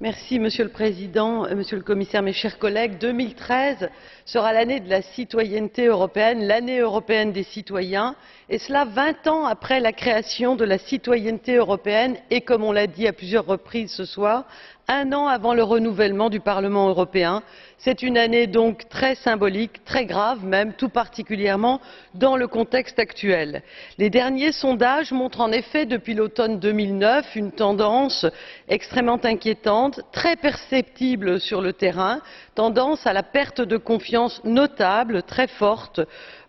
Merci, Monsieur le Président, euh, Monsieur le Commissaire, mes chers collègues. 2013 sera l'année de la citoyenneté européenne, l'année européenne des citoyens, et cela 20 ans après la création de la citoyenneté européenne et, comme on l'a dit à plusieurs reprises ce soir, un an avant le renouvellement du Parlement européen. C'est une année donc très symbolique, très grave même, tout particulièrement dans le contexte actuel. Les derniers sondages montrent en effet depuis l'automne 2009 une tendance extrêmement inquiétante, très perceptible sur le terrain, tendance à la perte de confiance notable, très forte,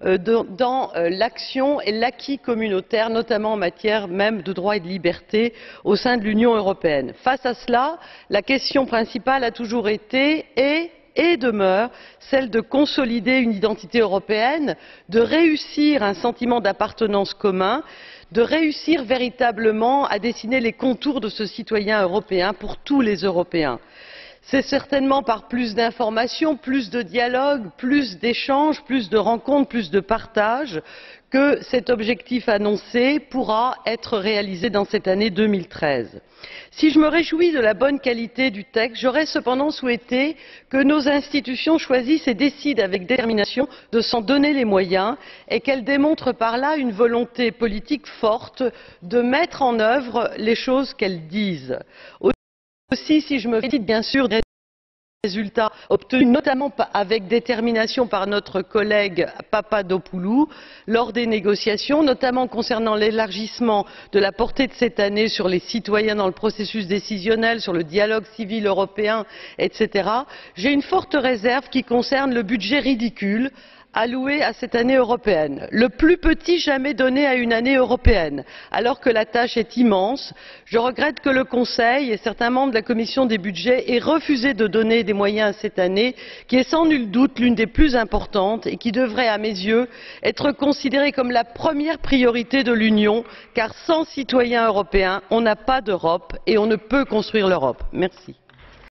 euh, dans euh, l'action et l'acquis communautaire, notamment en matière même de droits et de libertés au sein de l'Union européenne. Face à cela, la question principale a toujours été et demeure celle de consolider une identité européenne, de réussir un sentiment d'appartenance commun, de réussir véritablement à dessiner les contours de ce citoyen européen pour tous les Européens. C'est certainement par plus d'informations, plus de dialogue, plus d'échanges, plus de rencontres, plus de partage que cet objectif annoncé pourra être réalisé dans cette année. deux mille treize si je me réjouis de la bonne qualité du texte j'aurais cependant souhaité que nos institutions choisissent et décident avec détermination de s'en donner les moyens et qu'elles démontrent par là une volonté politique forte de mettre en œuvre les choses qu'elles disent. Aussi si je me félicite bien sûr des résultats obtenus notamment avec détermination par notre collègue papadopoulou lors des négociations notamment concernant l'élargissement de la portée de cette année sur les citoyens dans le processus décisionnel sur le dialogue civil européen etc. j'ai une forte réserve qui concerne le budget ridicule alloué à cette année européenne le plus petit jamais donné à une année européenne alors que la tâche est immense. je regrette que le conseil et certains membres de la commission des budgets aient refusé de donner des moyens à cette année qui est sans nul doute l'une des plus importantes et qui devrait à mes yeux être considérée comme la première priorité de l'union car sans citoyens européens on n'a pas d'europe et on ne peut construire l'europe. merci.